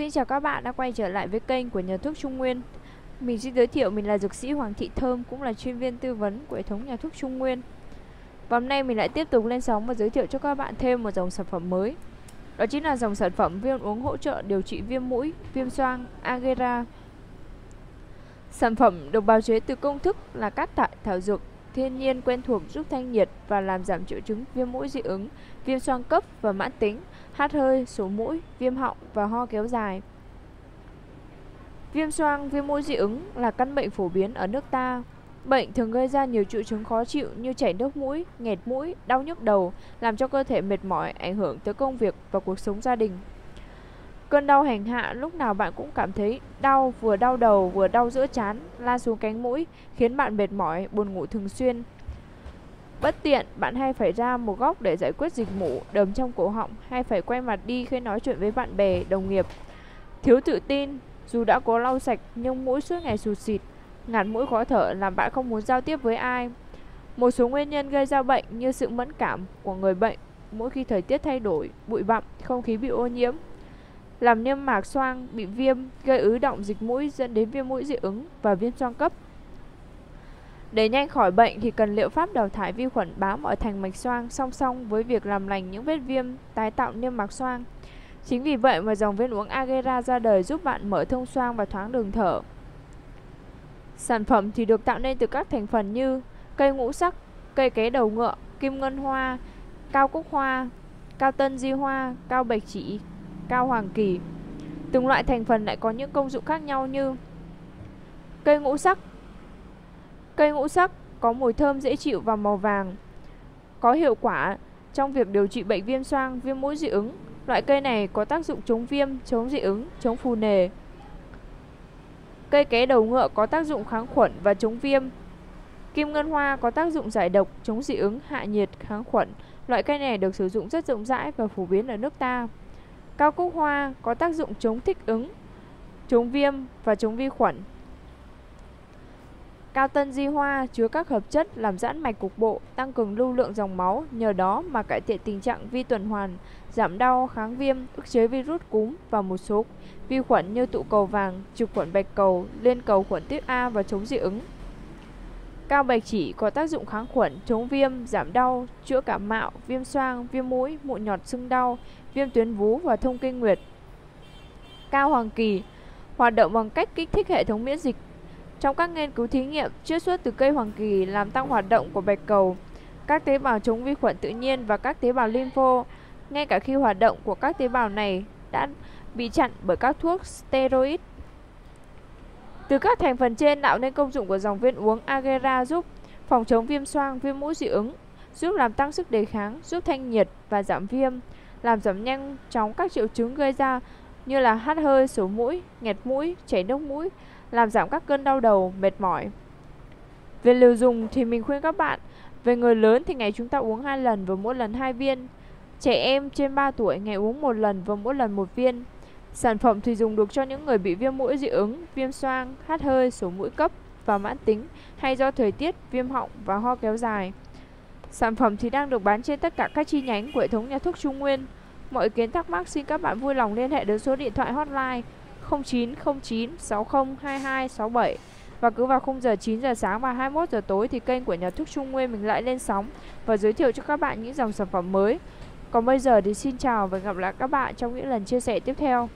Xin chào các bạn đã quay trở lại với kênh của nhà thuốc Trung Nguyên. Mình xin giới thiệu mình là dược sĩ Hoàng Thị Thơm cũng là chuyên viên tư vấn của hệ thống nhà thuốc Trung Nguyên. Và hôm nay mình lại tiếp tục lên sóng và giới thiệu cho các bạn thêm một dòng sản phẩm mới. Đó chính là dòng sản phẩm viên uống hỗ trợ điều trị viêm mũi, viêm xoang, Agera. Sản phẩm được bào chế từ công thức là các thải thảo dược thiên nhiên quen thuộc giúp thanh nhiệt và làm giảm triệu chứng viêm mũi dị ứng, viêm xoang cấp và mãn tính hát hơi, sổ mũi, viêm họng và ho kéo dài. Viêm xoang, viêm mũi dị ứng là căn bệnh phổ biến ở nước ta. Bệnh thường gây ra nhiều triệu chứng khó chịu như chảy nước mũi, nghẹt mũi, đau nhức đầu, làm cho cơ thể mệt mỏi, ảnh hưởng tới công việc và cuộc sống gia đình. Cơn đau hành hạ lúc nào bạn cũng cảm thấy đau, vừa đau đầu vừa đau giữa chán, la xuống cánh mũi, khiến bạn mệt mỏi, buồn ngủ thường xuyên, Bất tiện, bạn hay phải ra một góc để giải quyết dịch mũ, đờm trong cổ họng hay phải quay mặt đi khi nói chuyện với bạn bè, đồng nghiệp. Thiếu tự tin, dù đã có lau sạch nhưng mũi suốt ngày sụt xịt, ngạt mũi khó thở làm bạn không muốn giao tiếp với ai. Một số nguyên nhân gây ra bệnh như sự mẫn cảm của người bệnh mỗi khi thời tiết thay đổi, bụi bặm, không khí bị ô nhiễm, làm niêm mạc xoang bị viêm, gây ứ động dịch mũi dẫn đến viêm mũi dị ứng và viêm xoang cấp. Để nhanh khỏi bệnh thì cần liệu pháp đào thải vi khuẩn bám ở thành mạch xoang song song với việc làm lành những vết viêm, tái tạo niêm mạc xoang. Chính vì vậy mà dòng viên uống Agera ra đời giúp bạn mở thông xoang và thoáng đường thở. Sản phẩm thì được tạo nên từ các thành phần như cây ngũ sắc, cây kế đầu ngựa, kim ngân hoa, cao cúc hoa, cao tân di hoa, cao bạch chỉ, cao hoàng kỳ. Từng loại thành phần lại có những công dụng khác nhau như cây ngũ sắc Cây ngũ sắc có mùi thơm dễ chịu và màu vàng, có hiệu quả trong việc điều trị bệnh viêm xoang, viêm mũi dị ứng. Loại cây này có tác dụng chống viêm, chống dị ứng, chống phù nề. Cây ké đầu ngựa có tác dụng kháng khuẩn và chống viêm. Kim ngân hoa có tác dụng giải độc, chống dị ứng, hạ nhiệt, kháng khuẩn. Loại cây này được sử dụng rất rộng rãi và phổ biến ở nước ta. Cao cúc hoa có tác dụng chống thích ứng, chống viêm và chống vi khuẩn. Cao tân di hoa chứa các hợp chất làm giãn mạch cục bộ, tăng cường lưu lượng dòng máu, nhờ đó mà cải thiện tình trạng vi tuần hoàn, giảm đau, kháng viêm, ức chế virus cúm và một số vi khuẩn như tụ cầu vàng, trực khuẩn bạch cầu, liên cầu khuẩn tiết A và chống dị ứng. Cao bạch chỉ có tác dụng kháng khuẩn, chống viêm, giảm đau, chữa cảm mạo, viêm xoang, viêm mũi, mụn nhọt sưng đau, viêm tuyến vú và thông kinh nguyệt. Cao hoàng kỳ hoạt động bằng cách kích thích hệ thống miễn dịch trong các nghiên cứu thí nghiệm, chiết xuất từ cây hoàng kỳ làm tăng hoạt động của bạch cầu, các tế bào chống vi khuẩn tự nhiên và các tế bào lympho, ngay cả khi hoạt động của các tế bào này đã bị chặn bởi các thuốc steroid. Từ các thành phần trên tạo nên công dụng của dòng viên uống Agera giúp phòng chống viêm xoang, viêm mũi dị ứng, giúp làm tăng sức đề kháng, giúp thanh nhiệt và giảm viêm, làm giảm nhanh chóng các triệu chứng gây ra như là hắt hơi, sổ mũi, nghẹt mũi, chảy nước mũi, làm giảm các cơn đau đầu, mệt mỏi. Về liều dùng thì mình khuyên các bạn, về người lớn thì ngày chúng ta uống hai lần và mỗi lần hai viên. Trẻ em trên 3 tuổi ngày uống một lần và mỗi lần một viên. Sản phẩm thì dùng được cho những người bị viêm mũi dị ứng, viêm xoang, hát hơi, sổ mũi cấp và mãn tính hay do thời tiết, viêm họng và ho kéo dài. Sản phẩm thì đang được bán trên tất cả các chi nhánh của hệ thống nhà thuốc Trung Nguyên. Mọi ý kiến thắc mắc xin các bạn vui lòng liên hệ đến số điện thoại hotline 0909 602267 và cứ vào khung giờ 9 giờ sáng và 21 giờ tối thì kênh của nhà thuốc Trung Nguyên mình lại lên sóng và giới thiệu cho các bạn những dòng sản phẩm mới. Còn bây giờ thì xin chào và gặp lại các bạn trong những lần chia sẻ tiếp theo.